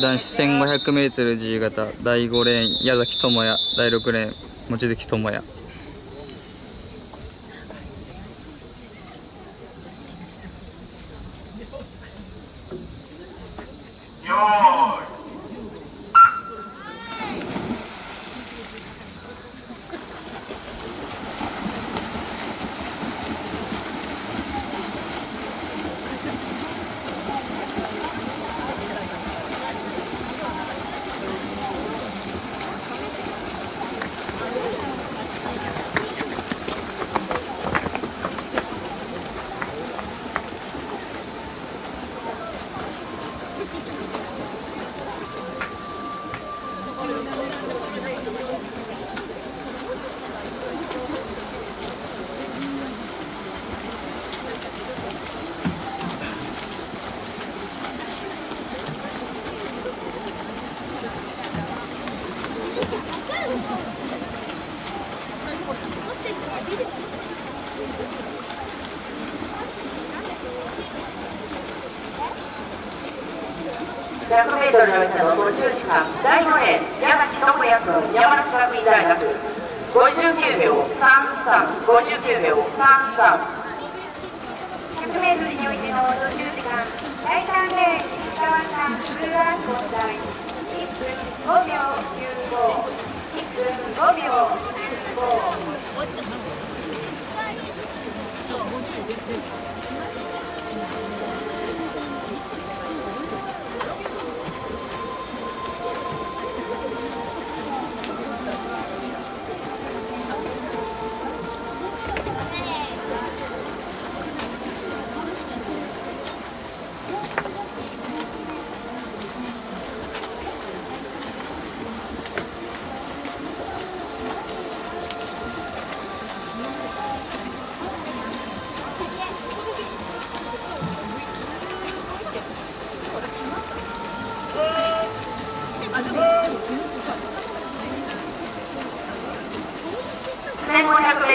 男子 1500m 自由形第5レーン矢崎智也第6レーン望月智也。100メートルの予選の途中時間第5レーン矢崎智也君山梨学院大学59秒33 59秒33 100m においての途中時間第3レーン石川さんブルーアース交代1分5秒95 1分5秒95メー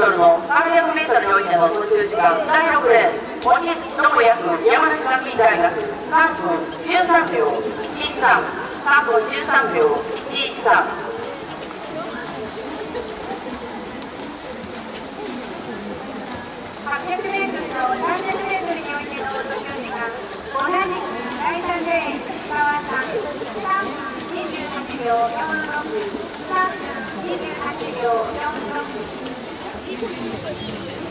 ルの300メートルにおいての途中時間第6レーン望月智也君山梨学院大学3分13秒113分13秒113秒4 6 3分28秒46いいね。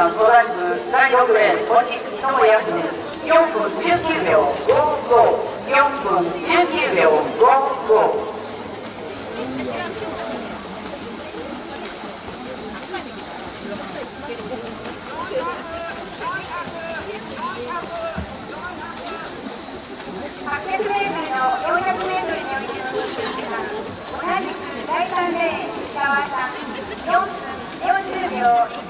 間ライ第6名本日2等約4分19秒554分19秒55 3レーン、石川さん、4分40秒。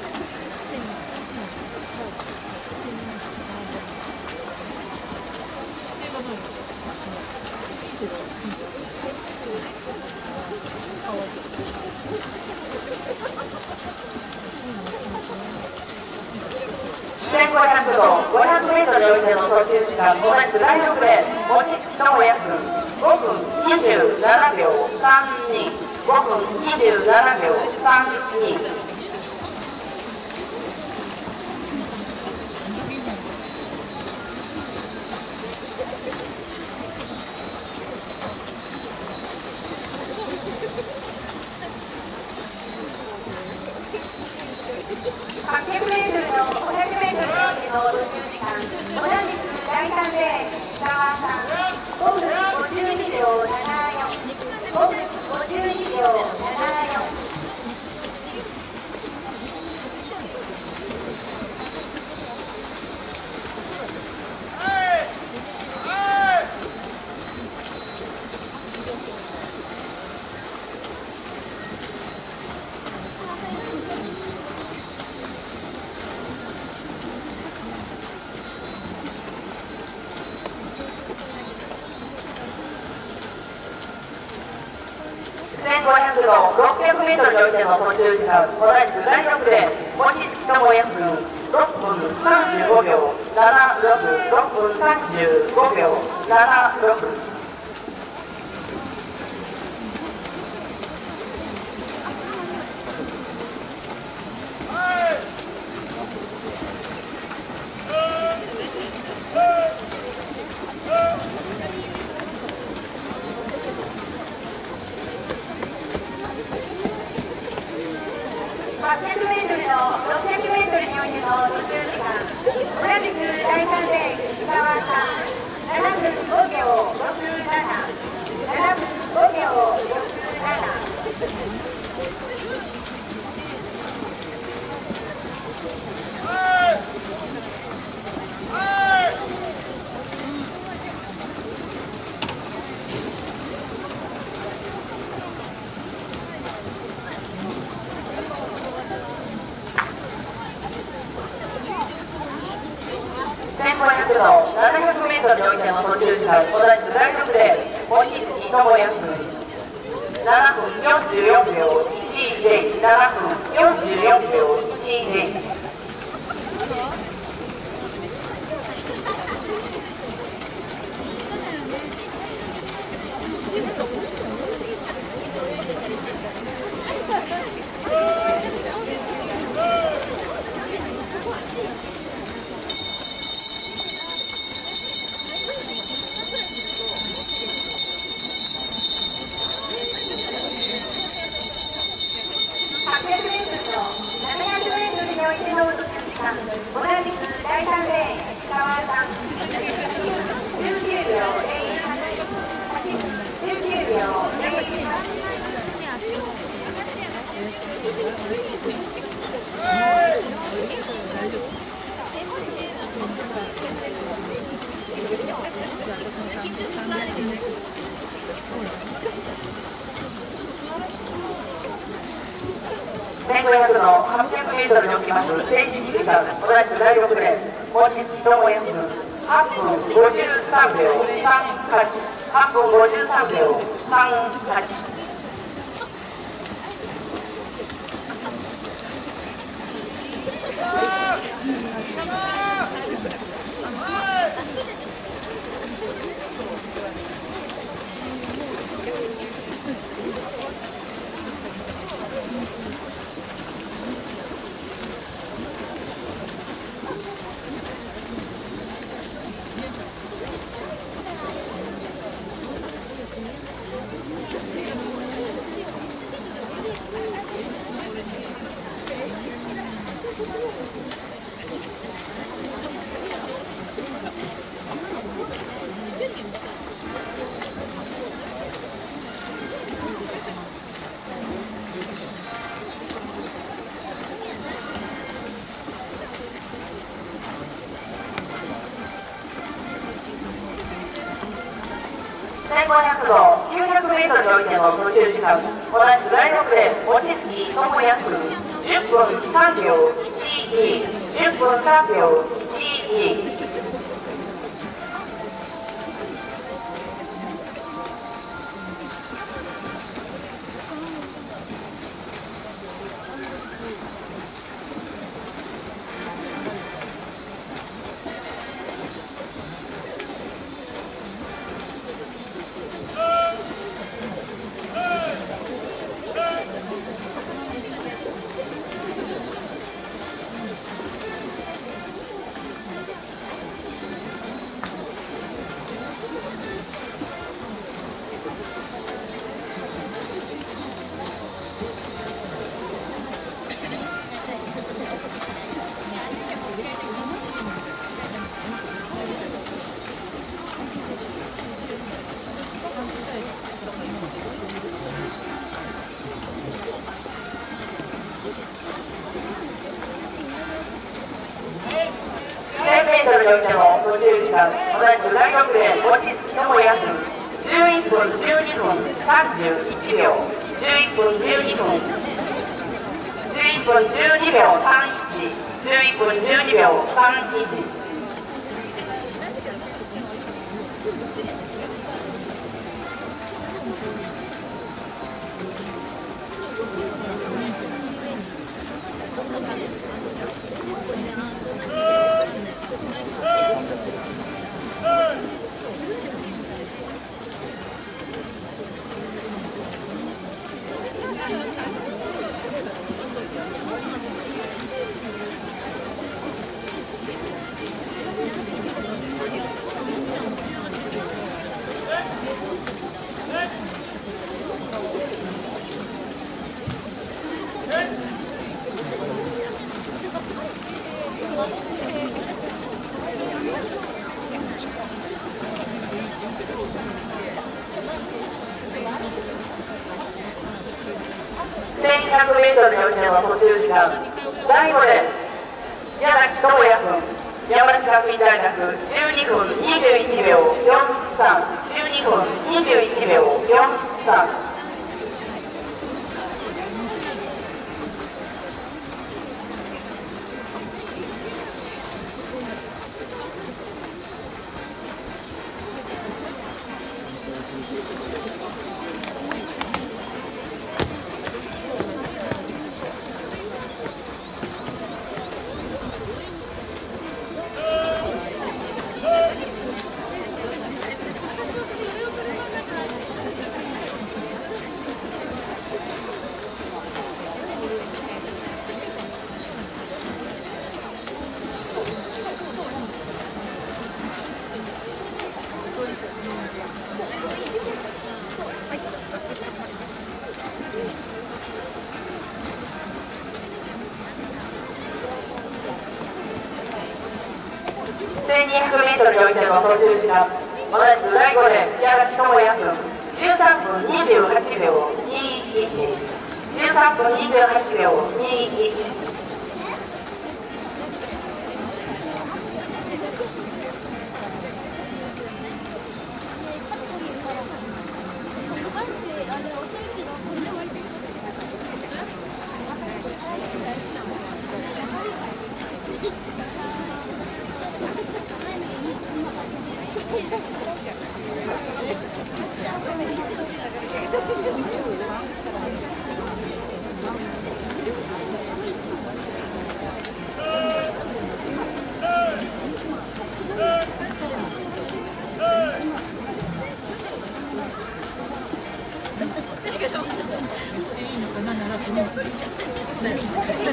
19秒55 800m の 400m においての途中時間同じく大6レーン望月智也君5分27秒32 5分27秒32メートルの500メートルの途中時間同じく第3レーン石川さん5分52秒74 5分52秒と 600m においての途中時間同じく第6で星月とも約6分35秒766分35秒766メーきます政治技術者同じ大学で本日とも演武8分53秒38 8分53秒38においての途中時間同じく第6レーン望月智康10分3秒12 10分3秒12間同じ大学で持ち着きのみ11分12分31秒11分12分11分12秒3111分12秒31 1100m 予選は途中時間。第5レーン宮崎智也君。山梨学院大学12分21秒4312分21秒43 1200m 乗車の操縦時間、同じく第5レーン、宮崎智也君、13分28秒21、13分28秒21。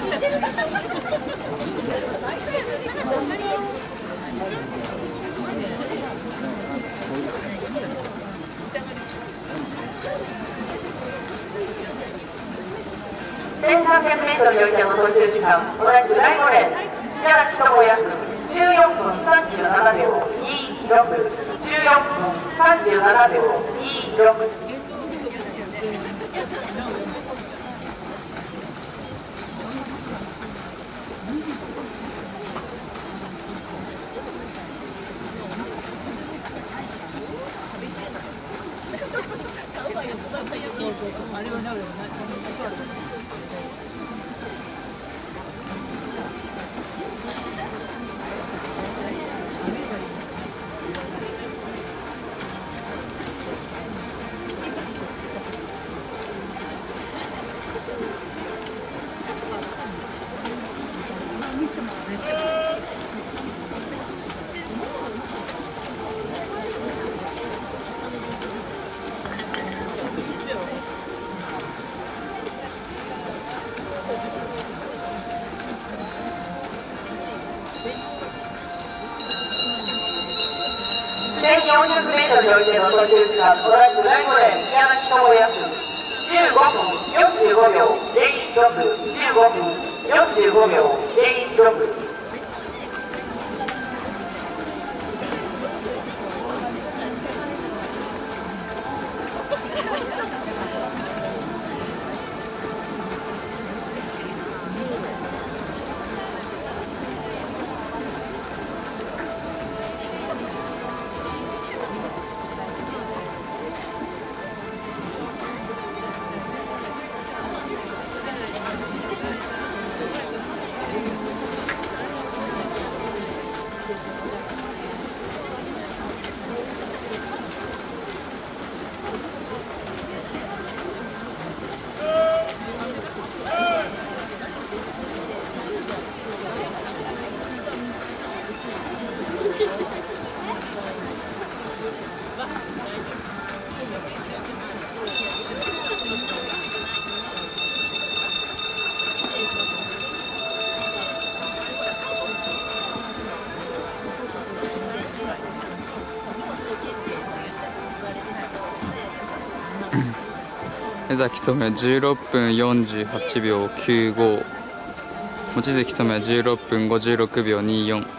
してる方も。300メートルにおいての途中時間同じく第5レーン宮崎智也君14分37秒26 14分37秒26就就，反正就那个，那他们那地方，那。1400メートルにおいての途中時間、同じく第5レーン、宮崎智也15分45秒01分15分45秒01分江崎智也16分48秒95望月智也16分56秒24